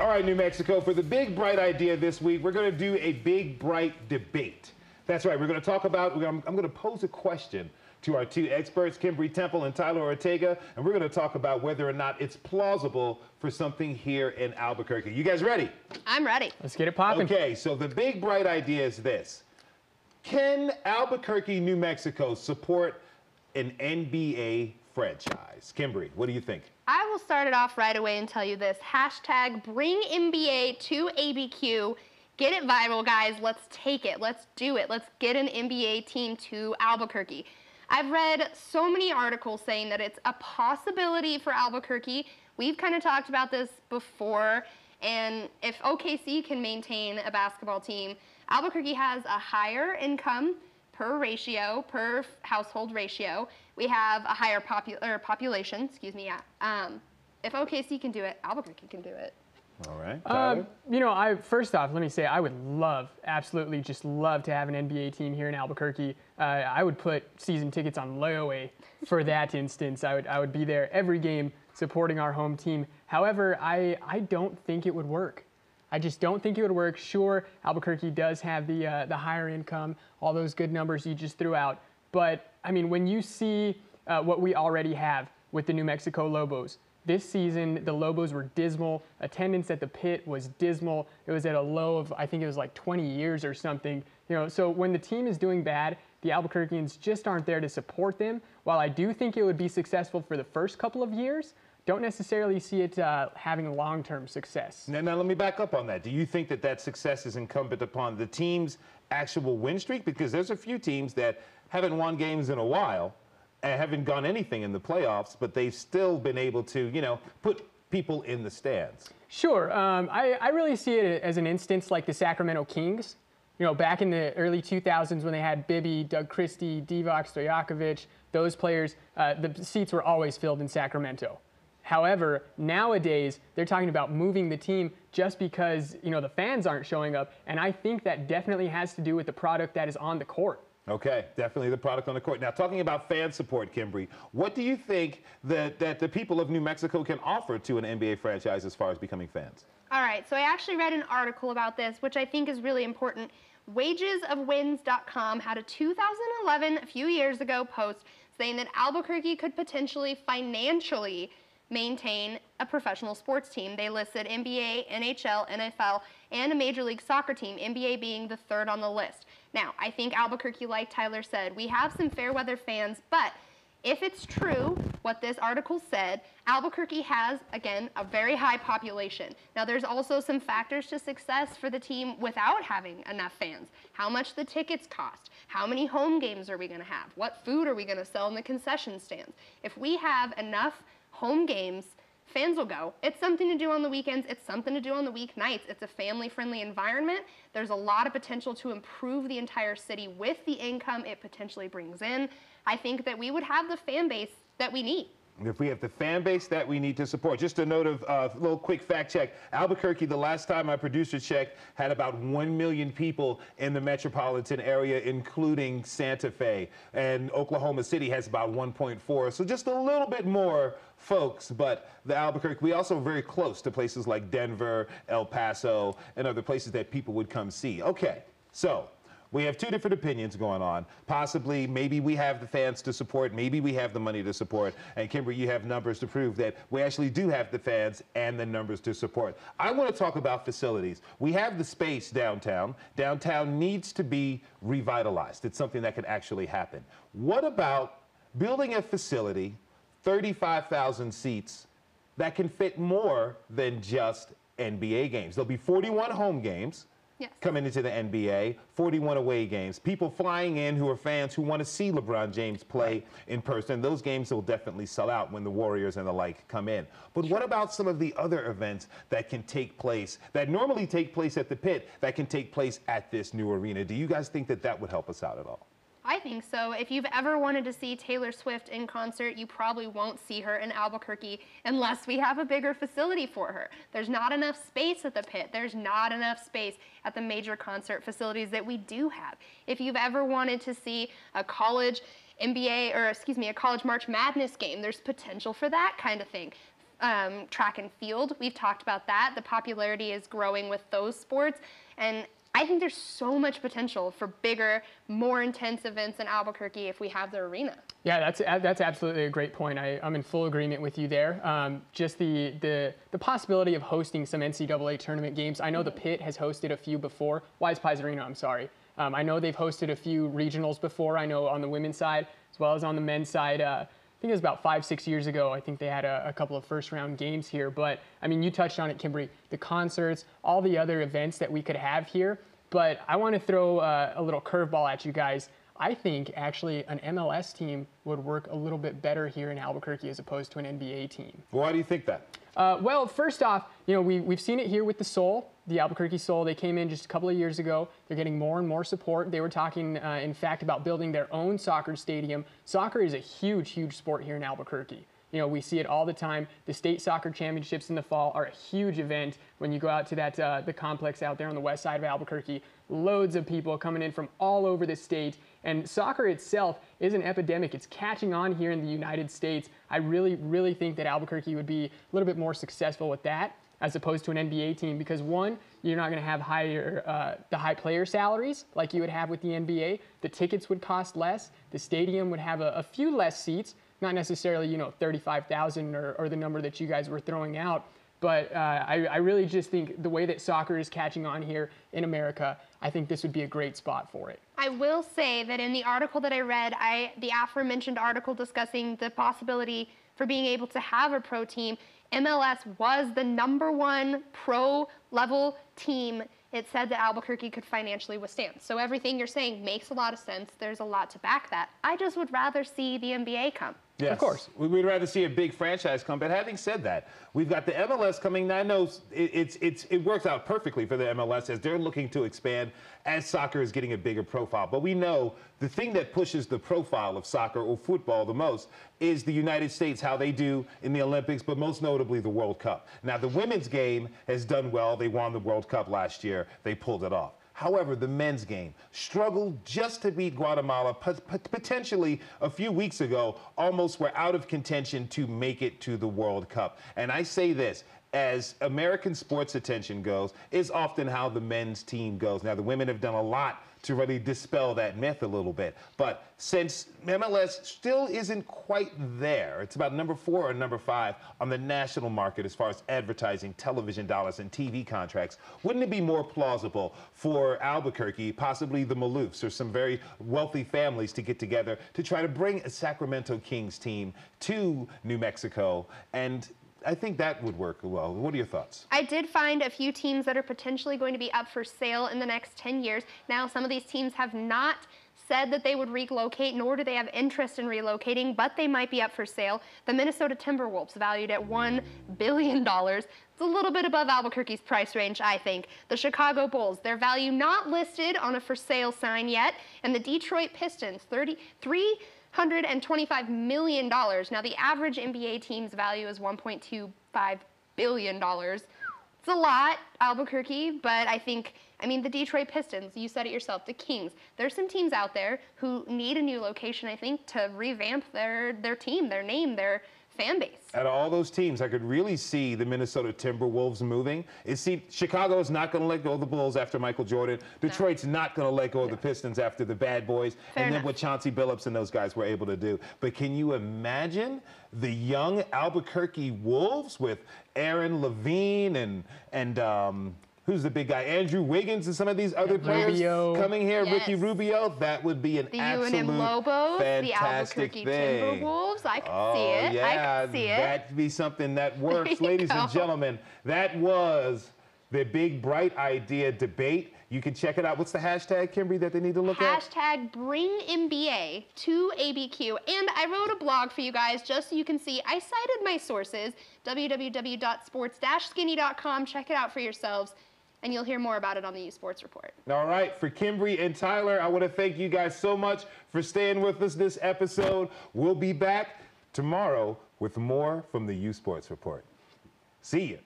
All right, New Mexico, for the big bright idea this week, we're going to do a big bright debate. That's right, we're going to talk about, I'm, I'm going to pose a question to our two experts, Kimberly Temple and Tyler Ortega, and we're going to talk about whether or not it's plausible for something here in Albuquerque. You guys ready? I'm ready. Let's get it popping. Okay, so the big bright idea is this. Can Albuquerque, New Mexico support an NBA franchise? Kimberly, what do you think? I will start it off right away and tell you this. Hashtag bring NBA to ABQ. Get it viral, guys. Let's take it. Let's do it. Let's get an NBA team to Albuquerque. I've read so many articles saying that it's a possibility for Albuquerque. We've kind of talked about this before. And if OKC can maintain a basketball team, Albuquerque has a higher income per ratio, per household ratio. We have a higher popu population, excuse me. Um, if OKC can do it, Albuquerque can do it. All right. Um, you know, I first off, let me say I would love, absolutely, just love to have an NBA team here in Albuquerque. Uh, I would put season tickets on layaway for that instance. I would, I would be there every game supporting our home team. However, I, I don't think it would work. I just don't think it would work. Sure, Albuquerque does have the uh, the higher income, all those good numbers you just threw out. But I mean, when you see uh, what we already have with the New Mexico Lobos, this season, the Lobos were dismal. Attendance at the pit was dismal. It was at a low of, I think it was like 20 years or something. You know, so when the team is doing bad, the Albuquerqueans just aren't there to support them. While I do think it would be successful for the first couple of years, don't necessarily see it uh, having long-term success. Now, now, let me back up on that. Do you think that that success is incumbent upon the team's actual win streak? Because there's a few teams that haven't won games in a while, haven't gone anything in the playoffs, but they've still been able to, you know, put people in the stands. Sure. Um, I, I really see it as an instance like the Sacramento Kings. You know, back in the early 2000s when they had Bibby, Doug Christie, Divac Stojakovic, those players, uh, the seats were always filled in Sacramento. However, nowadays they're talking about moving the team just because you know the fans aren't showing up, and I think that definitely has to do with the product that is on the court. Okay, definitely the product on the court. Now, talking about fan support, Kimberly, what do you think that, that the people of New Mexico can offer to an NBA franchise as far as becoming fans? All right, so I actually read an article about this, which I think is really important. Wagesofwins.com had a 2011, a few years ago, post saying that Albuquerque could potentially financially maintain a professional sports team. They listed NBA, NHL, NFL, and a Major League Soccer team, NBA being the third on the list. Now, I think Albuquerque, like Tyler said, we have some fair weather fans, but if it's true, what this article said, Albuquerque has, again, a very high population. Now, there's also some factors to success for the team without having enough fans. How much the tickets cost? How many home games are we going to have? What food are we going to sell in the concession stands? If we have enough home games, fans will go. It's something to do on the weekends. It's something to do on the weeknights. It's a family-friendly environment. There's a lot of potential to improve the entire city with the income it potentially brings in. I think that we would have the fan base that we need if we have the fan base that we need to support. Just a note of a uh, little quick fact check. Albuquerque, the last time my producer checked, had about 1 million people in the metropolitan area, including Santa Fe. And Oklahoma City has about 1.4. So just a little bit more folks, but the Albuquerque, we also very close to places like Denver, El Paso, and other places that people would come see. Okay, so we have two different opinions going on. Possibly, maybe we have the fans to support, maybe we have the money to support. And Kimber, you have numbers to prove that we actually do have the fans and the numbers to support. I want to talk about facilities. We have the space downtown. Downtown needs to be revitalized. It's something that can actually happen. What about building a facility, 35,000 seats, that can fit more than just NBA games? There'll be 41 home games yes. coming into the NBA, 41 away games. People flying in who are fans who want to see LeBron James play in person. Those games will definitely sell out when the Warriors and the like come in. But what about some of the other events that can take place, that normally take place at the pit, that can take place at this new arena? Do you guys think that that would help us out at all? I think so. If you've ever wanted to see Taylor Swift in concert, you probably won't see her in Albuquerque unless we have a bigger facility for her. There's not enough space at the pit. There's not enough space at the major concert facilities that we do have. If you've ever wanted to see a college NBA, or excuse me, a college March Madness game, there's potential for that kind of thing um, track and field. We've talked about that. The popularity is growing with those sports. And I think there's so much potential for bigger, more intense events in Albuquerque if we have the arena. Yeah, that's that's absolutely a great point. I, I'm in full agreement with you there. Um, just the, the the possibility of hosting some NCAA tournament games. I know the Pit has hosted a few before. WisePies Arena, I'm sorry. Um, I know they've hosted a few regionals before. I know on the women's side as well as on the men's side. Uh, think it was about five, six years ago. I think they had a, a, couple of first round games here. But I mean, you touched on it, Kimberly, the concerts, all the other events that we could have here. But I want to throw uh, a little curveball at you guys. I think actually an MLS team would work a little bit better here in Albuquerque as opposed to an NBA team. Why do you think that? Uh, well, first off, you know, we, we've seen it here with the Sol, the Albuquerque Sol. They came in just a couple of years ago. They're getting more and more support. They were talking, uh, in fact, about building their own soccer stadium. Soccer is a huge, huge sport here in Albuquerque. You know, we see it all the time. The state soccer championships in the fall are a huge event. When you go out to that uh, the complex out there on the west side of Albuquerque, loads of people coming in from all over the state. And soccer itself is an epidemic. It's catching on here in the United States. I really, really think that Albuquerque would be a little bit more successful with that as opposed to an NBA team because one, you're not going to have higher uh, the high player salaries like you would have with the NBA. The tickets would cost less. The stadium would have a, a few less seats, not necessarily you know 35,000 or, or the number that you guys were throwing out. But uh, I, I, really just think the way that soccer is catching on here in America, I think this would be a great spot for it. I will say that in the article that I read, I, the aforementioned article discussing the possibility for being able to have a pro team, MLS was the number one pro level team it said that Albuquerque could financially withstand. So everything you're saying makes a lot of sense. There's a lot to back that. I just would rather see the NBA come. Yes. Of course. We'd rather see a big franchise come. But having said that, we've got the MLS coming. Now, I know it, it's, it's, it works out perfectly for the MLS as they're looking to expand as soccer is getting a bigger profile. But we know the thing that pushes the profile of soccer or football the most is the United States, how they do in the Olympics, but most notably the World Cup. Now, the women's game has done well. They won the World Cup last year, they pulled it off. However, the men's game struggled just to beat Guatemala. potentially a few weeks ago, almost were out of contention to make it to the World Cup. And I say this as American sports attention goes, is often how the men's team goes. Now, the women have done a lot to really dispel that myth a little bit. But since MLS still isn't quite there, it's about number four or number five on the national market as far as advertising, television dollars, and TV contracts, wouldn't it be more plausible for Albuquerque, possibly the Maloofs or some very wealthy families to get together to try to bring a Sacramento Kings team to New Mexico and I think that would work well. What are your thoughts? I did find a few teams that are potentially going to be up for sale in the next 10 years. Now, some of these teams have not said that they would relocate, nor do they have interest in relocating, but they might be up for sale. The Minnesota Timberwolves, valued at $1 billion. It's a little bit above Albuquerque's price range, I think. The Chicago Bulls, their value not listed on a for sale sign yet. And the Detroit Pistons, 33 $125 million. Now, the average NBA team's value is $1.25 billion. It's a lot, Albuquerque, but I think, I mean, the Detroit Pistons, you said it yourself, the Kings. There's some teams out there who need a new location, I think, to revamp their, their team, their name, their fan base. Out of all those teams, I could really see the Minnesota Timberwolves moving. It see Chicago is not going to let go of the Bulls after Michael Jordan. Detroit's no. not going to let go of the Pistons after the Bad Boys, Fair and enough. then what Chauncey Billups and those guys were able to do. But can you imagine the young Albuquerque Wolves with Aaron Levine and and um, who's the big guy? Andrew Wiggins and some of these other yeah, players Rubio. coming here. Yes. Ricky Rubio. That would be an the absolute UNM Lobos, the fantastic Albuquerque thing. Timberwolves. I can oh, see it. Yeah, I can see it. That'd be something that works. Ladies go. and gentlemen, that was the big bright idea debate. You can check it out. What's the hashtag, Kimberly, that they need to look at? Hashtag bring NBA to ABQ. And I wrote a blog for you guys just so you can see. I cited my sources, www.sports-skinny.com. Check it out for yourselves, and you'll hear more about it on the uSports Report. All right, for Kimberly and Tyler, I want to thank you guys so much for staying with us this episode. We'll be back tomorrow with more from the uSports Report. See you.